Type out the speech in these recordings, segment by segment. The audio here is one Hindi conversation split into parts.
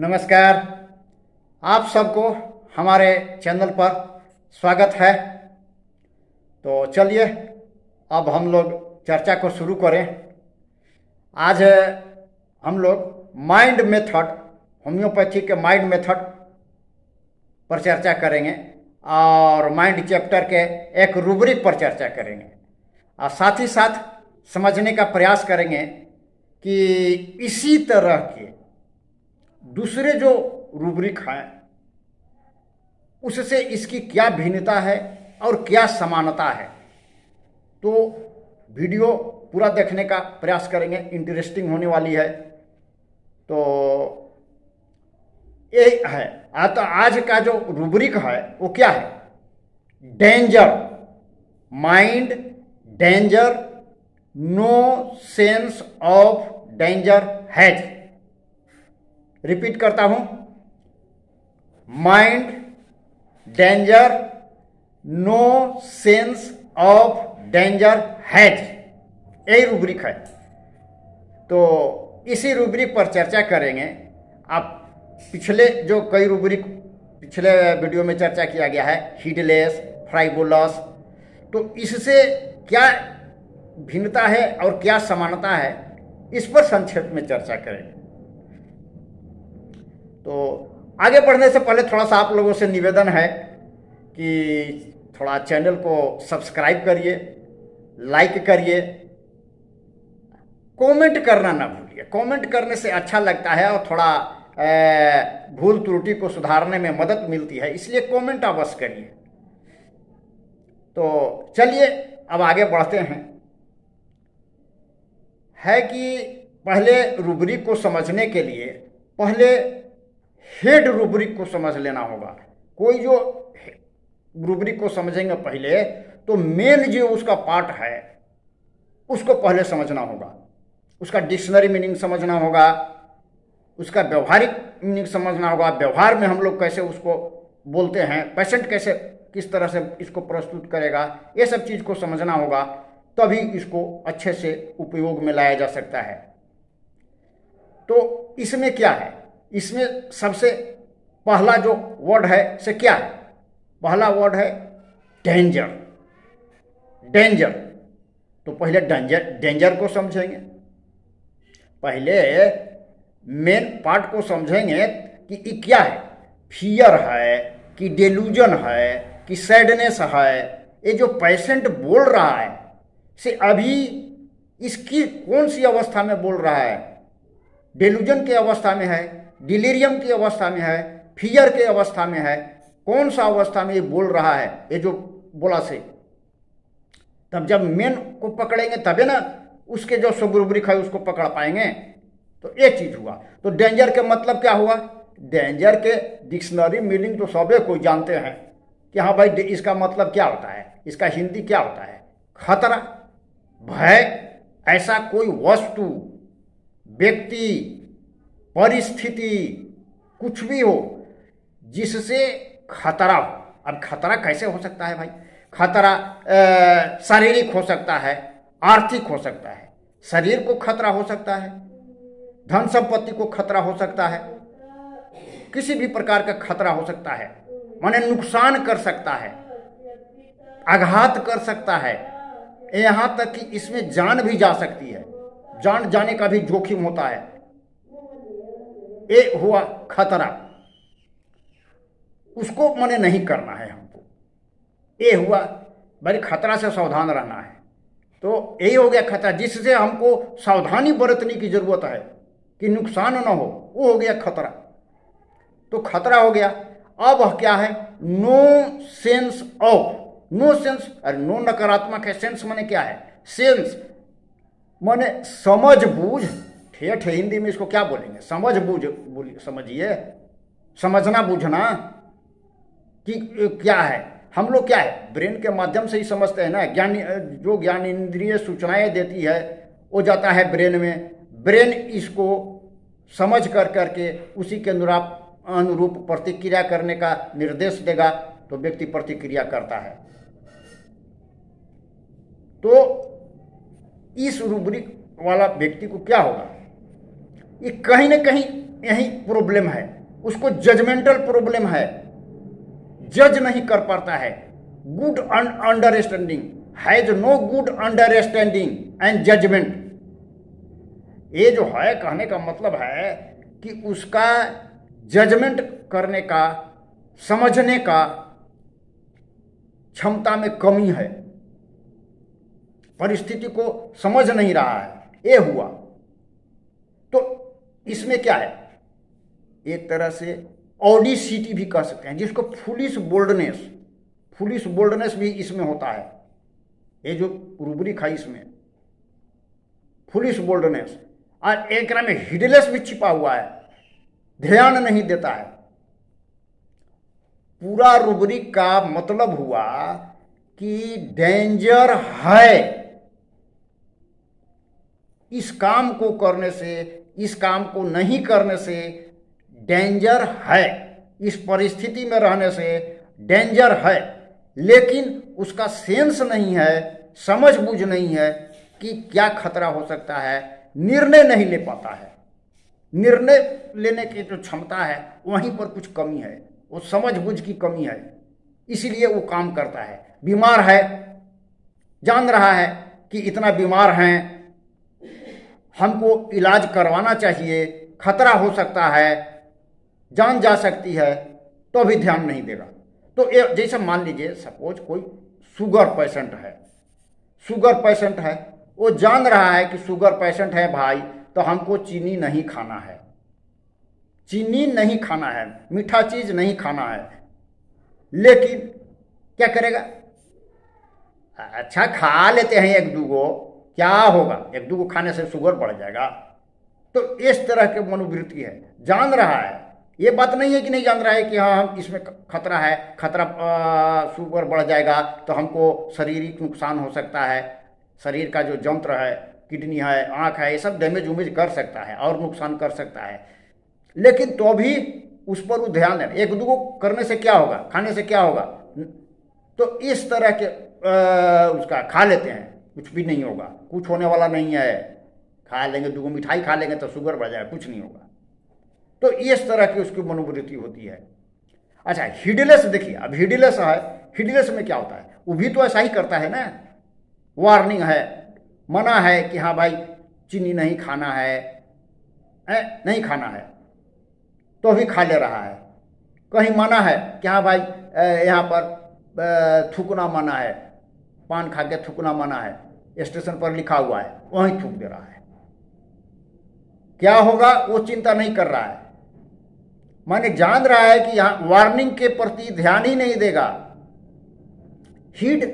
नमस्कार। आप सबको हमारे चैनल पर स्वागत है। तो चलिए, अब हम लोग चर्चा को शुरू करें। आज हम लोग माइंड मेथड, होम्योपैथी के माइंड मेथड पर चर्चा करेंगे और माइंड चैप्टर के एक रूब्रिक पर चर्चा करेंगे। और साथ ही साथ समझने का प्रयास करेंगे कि इसी तरह के दूसरे जो रूबरिक हैं, उससे इसकी क्या भिन्नता है और क्या समानता है? तो वीडियो पूरा देखने का प्रयास करेंगे इंटरेस्टिंग होने वाली है। तो ये है तो आज का जो रूबरिक है, वो क्या है? Danger mind danger no sense of danger has repeat करता हूँ। Mind, danger, no sense of danger has यही रूब्रिक है। तो इसी रूब्रिक पर चर्चा करेंगे। आप पिछले जो कई रूब्रिक पिछले वीडियो में चर्चा किया गया है हीडलेस फ्राइबोलस तो इससे क्या भिन्नता है और क्या समानता है, इस पर संक्षेप में चर्चा करेंगे। तो आगे बढ़ने से पहले थोड़ा सा आप लोगों से निवेदन है कि थोड़ा चैनल को सब्सक्राइब करिए, लाइक करिए, कमेंट करना ना भूलिए। कमेंट करने से अच्छा लगता है और थोड़ा भूल त्रुटि को सुधारने में मदद मिलती है, इसलिए कमेंट अवश्य करिए। तो चलिए, अब आगे बढ़ते हैं। है कि पहले रूबरी को समझने के लिए, पहले हेड रूबरिक को समझ लेना होगा। कोई जो रूबरिक को समझेंगे पहले तो मेन जो उसका पार्ट है, उसको पहले समझना होगा। उसका डिक्शनरी मीनिंग समझना होगा। उसका व्यवहारिक मीनिंग समझना होगा। व्यवहार में हम लोग कैसे उसको बोलते हैं पेशेंट कैसे, किस तरह से इसको प्रस्तुत करेगा, ये सब चीज़ को समझना होगा। तभी इसको अच्छे से उपयोग में लाया जा सकता है। तो इसमें क्या है? इसमें सबसे पहला जो वर्ड है, से क्या? है पहला वर्ड है डेंजर डेंजर तो पहले डेंजर डेंजर को समझेंगे। पहले मेन पार्ट को समझेंगे कि ये क्या है? फियर है, कि डेलूजन है, कि सैडनेस है। ये जो पेशेंट बोल रहा है, से अभी इसकी कौन सी अवस्था में बोल रहा है? डेलूजन के अवस्था में है। डिलीरियम की अवस्था में है, फियर के अवस्था में है। कौन सा अवस्था में ये बोल रहा है? ये जो बोला से। तब जब मेन को पकड़ेंगे, तबे ना उसके जो सुब्रुब्रिक है, उसको पकड़ पाएँगे। तो ये चीज़ हुआ। तो डेंजर के मतलब क्या हुआ? डेंजर के डिक्शनरी मीनिंग तो सबे कोई जानते हैं कि हाँ भाई, इसका मतलब क्या होता है? इसका हिंदी क्या होता है? खतरा, भय, ऐसा कोई वस्तु, व्यक्ति परिस्थिति कुछ भी हो, जिससे खतरा हो। अब खतरा कैसे हो सकता है भाई? खतरा शारीरिक हो सकता है, आर्थिक हो सकता है। शरीर को खतरा हो सकता है, धन संपत्ति को खतरा हो सकता है, किसी भी प्रकार का खतरा हो सकता है। माने नुकसान कर सकता है, आघात कर सकता है। यहाँ तक कि इसमें जान भी जा सकती है। जान जाने का भी जोखिम होता है। ये हुआ खतरा। उसको मने नहीं करना है हमको। ये हुआ, भाई खतरा से सावधान रहना है। तो यही हो गया खतरा, जिससे हमको सावधानी बरतने की ज़रूरत है, कि नुकसान ना हो, वो हो गया खतरा। तो खतरा हो गया। अब क्या है? No sense of no sense अरे नो नकारात्मक है। सेंस माने क्या है? सेंस माने समझ बूझ ठेठ हिंदी में इसको क्या बोलेंगे? समझ बूझ समझिए। समझना, बूझना कि क्या है? हम लोग क्या है? ब्रेन के माध्यम से ही समझते हैं ना। ज्ञान जो ज्ञान इंद्रिय सूचनाएँ देती है, वो जाता है ब्रेन में। ब्रेन इसको समझ कर करके उसी के अनुराप, अनुरूप प्रतिक्रिया करने का निर्देश देगा तो व्यक्ति प्रतिक्रिया करता है। तो इस रूब्रिक वाला व्यक्ति को क्या होगा? ये कहीं ना कहीं यही प्रॉब्लम है। उसको जजमेंटल प्रॉब्लम है। जज नहीं कर पाता है। Good understanding has no good understanding and judgement ये जो है कहने का मतलब है कि उसका जजमेंट करने का, समझने का क्षमता में कमी है। परिस्थिति को समझ नहीं रहा है। ये हुआ। इसमें क्या है? एक तरह से ऑडिसिटी भी कह सकते हैं, जिसको फुलिस बोल्डनेस फुलिस बोल्डनेस भी इसमें होता है। ये जो रूबरिक है इसमें फुलिस बोल्डनेस और एक में हिडलेस भी छिपा हुआ है, ध्यान नहीं देता है। पूरा रूबरिक का मतलब हुआ कि डेंजर है। इस काम को करने से इस काम को नहीं करने से डेंजर है। इस परिस्थिति में रहने से डेंजर है। लेकिन उसका सेंस नहीं है, समझ बूझ नहीं है कि क्या खतरा हो सकता है। निर्णय नहीं ले पाता है। निर्णय लेने की जो क्षमता है, वहीं पर कुछ कमी है। वो समझ बूझ की कमी है। इसीलिए वो काम करता है। बीमार है। जान रहा है कि इतना बीमार हैं हमको इलाज करवाना चाहिए, खतरा हो सकता है, जान जा सकती है तो भी ध्यान नहीं देगा। तो ये जैसे मान लीजिए, सपोज़ कोई शुगर पेशेंट है। शुगर पेशेंट है, वो जान रहा है कि शुगर पेशेंट है भाई तो हमको चीनी नहीं खाना है। चीनी नहीं खाना है, मीठा चीज़ नहीं खाना है। लेकिन क्या करेगा? अच्छा खा लेते हैं एक दूगो क्या होगा? एक दूगो खाने से शुगर बढ़ जाएगा। तो इस तरह के मनोवृत्ति है। जान रहा है। ये बात नहीं है कि नहीं जान रहा है कि हाँ हम इसमें खतरा है। खतरा शुगर बढ़ जाएगा तो हमको शारीरिक नुकसान हो सकता है। शरीर का जो जंत्र है किडनी है आँख है ये सब डैमेज उमेज कर सकता है और नुकसान कर सकता है। लेकिन तो भी उस पर वो ध्यान देना। एक दूगो करने से क्या होगा? खाने से क्या होगा? तो इस तरह के आ, उसका खा लेते हैं। कुछ भी नहीं होगा। कुछ होने वाला नहीं है। खा लेंगे दूगो मिठाई खा लेंगे तो शुगर बढ़ जाएगा कुछ नहीं होगा। तो इस तरह की उसकी मनोवृत्ति होती है। अच्छा हिडलेस देखिए अब हिडलेस है हिडलेस में क्या होता है? वो भी तो ऐसा ही करता है ना। वार्निंग है मना है कि हाँ भाई चीनी नहीं खाना है ए, नहीं खाना है। तो भी खा ले रहा है। कहीं मना है कि हाँ भाई यहाँ पर थूकना मना है। पान खा के थूकना मना है, स्टेशन पर लिखा हुआ है, वहीं थूक दे रहा है। क्या होगा, वो चिंता नहीं कर रहा है। माने जान रहा है कि यहाँ वार्निंग के प्रति ध्यान ही नहीं देगा। हीड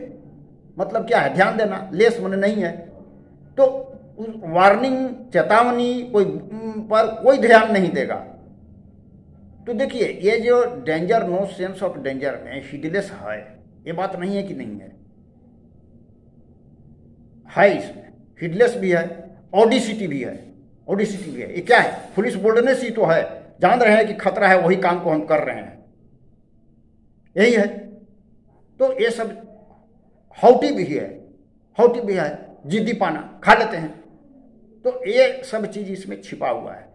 मतलब क्या है? ध्यान देना, लेस मन नहीं है। तो वार्निंग चेतावनी कोई पर कोई ध्यान नहीं देगा। तो देखिए, ये जो danger no sense of danger में हीडलेस है, ये बात नहीं है कि नहीं है। है इसमें हिडलेस भी है ऑडिसिटी भी है ऑडिसिटी भी है। ये क्या है? पुलिस बोल्डनेस ही तो है। जान रहे हैं कि खतरा है, वही काम को हम कर रहे हैं। यही है। तो ये सब हौटी भी है, हौटी भी है, जिद्दी पाना, खा लेते हैं। तो ये सब चीज़ इसमें छिपा हुआ है।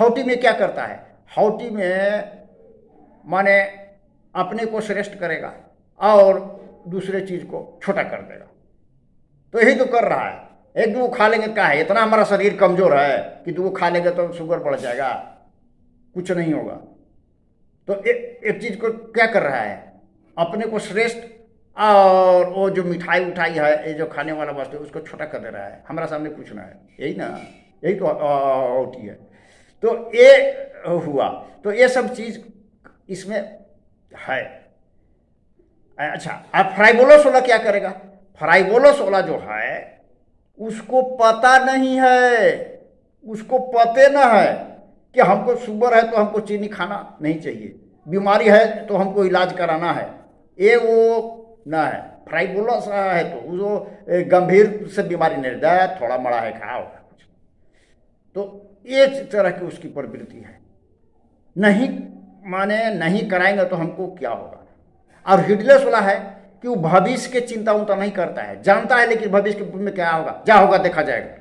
हौटी में क्या करता है? हौटी में माने अपने को श्रेष्ठ करेगा और दूसरे चीज़ को छोटा कर देगा। तो यही तो कर रहा है। एक दो खा लेंगे क्या है? इतना हमारा शरीर कमज़ोर है कि दो खा लेंगे तो शुगर बढ़ जाएगा। कुछ नहीं होगा। तो ए, एक चीज़ को क्या कर रहा है? अपने को श्रेष्ठ और वो जो मिठाई उठाई है ये जो खाने वाला वस्तु है उसको छोटा कर दे रहा है। हमारा सामने कुछ ना है। यही ना? यही तो होती है। तो ये हुआ। तो ये सब चीज़ इसमें है। अच्छा अब फ्राइबोलोस वाला क्या करेगा? फ्राइबोलोस वाला जो है, उसको पता नहीं है, उसको पते न है कि हमको शुगर है तो हमको चीनी खाना नहीं चाहिए। बीमारी है तो हमको इलाज कराना है। ये वो ना है। फ्राइबोलस है तो वो गंभीर से बीमारी रहता थोड़ा मड़ा है खा होगा कुछ। तो ये तरह की उसकी प्रवृत्ति है। नहीं माने, नहीं कराएँगे तो हमको क्या होगा? और हिडलेस वाला है कि वो भविष्य के चिंता उनता नहीं करता है। जानता है लेकिन भविष्य के में क्या होगा? क्या होगा? देखा जाएगा।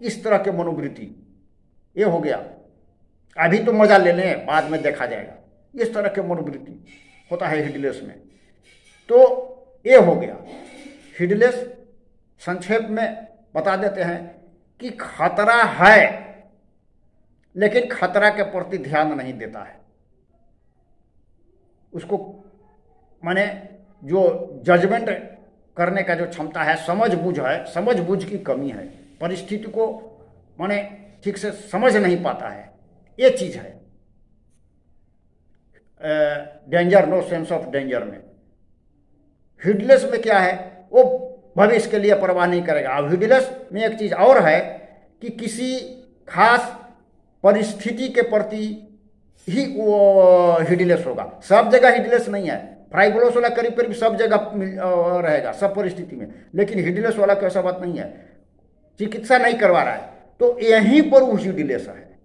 इस तरह के मनोवृत्ति। ये हो गया। अभी तो मज़ा ले लें, बाद में देखा जाएगा। इस तरह के मनोवृत्ति होता है हिडलेस में। तो ये हो गया। हिडलेस संक्षेप में बता देते हैं कि खतरा है, लेकिन खतरा के प्रति ध्यान नहीं देता है। उसको माने जो जजमेंट करने का जो क्षमता है, समझ बूझ है, समझ बूझ की कमी है, परिस्थिति को माने ठीक से समझ नहीं पाता है, ये चीज़ है। Danger no sense of danger में। हिडलेस में क्या है? वो भविष्य के लिए परवाह नहीं करेगा। अब हिडलेस में एक चीज़ और है कि किसी खास परिस्थिति के प्रति ही वो हिडलेस होगा। सब जगह हिडलेस नहीं है। फ्राइबलोस वाला करीब करीब सब जगह रहेगा, सब परिस्थिति में। लेकिन हिडलेस वाला को ऐसा बात नहीं है। चिकित्सा नहीं करवा रहा है। तो यहीं पर वो हिडलेस है।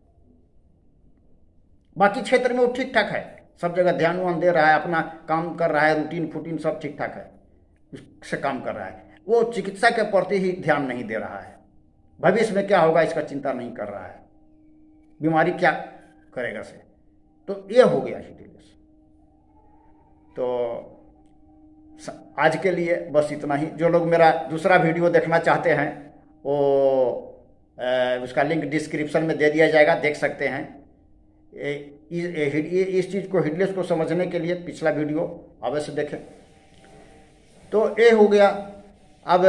बाकी क्षेत्र में वो ठीक ठाक है। सब जगह ध्यान वान दे रहा है, अपना काम कर रहा है रूटीन फूटीन सब ठीक ठाक है। उससे काम कर रहा है। वो चिकित्सा के प्रति ही ध्यान नहीं दे रहा है। भविष्य में क्या होगा, इसका चिंता नहीं कर रहा है। बीमारी क्या करेगा से? तो ये हो गया हिटिलिस तो आज के लिए बस इतना ही। जो लोग मेरा दूसरा वीडियो देखना चाहते हैं, वो उसका लिंक डिस्क्रिप्शन में दे दिया जाएगा, देख सकते हैं। इस चीज़ को, हिडलेस को समझने के लिए पिछला वीडियो अवश्य देखें। तो ये हो गया। अब,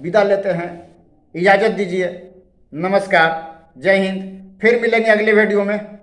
विदा लेते हैं। इजाज़त दीजिए। नमस्कार। जय हिंद। फिर मिलेंगे अगले वीडियो में।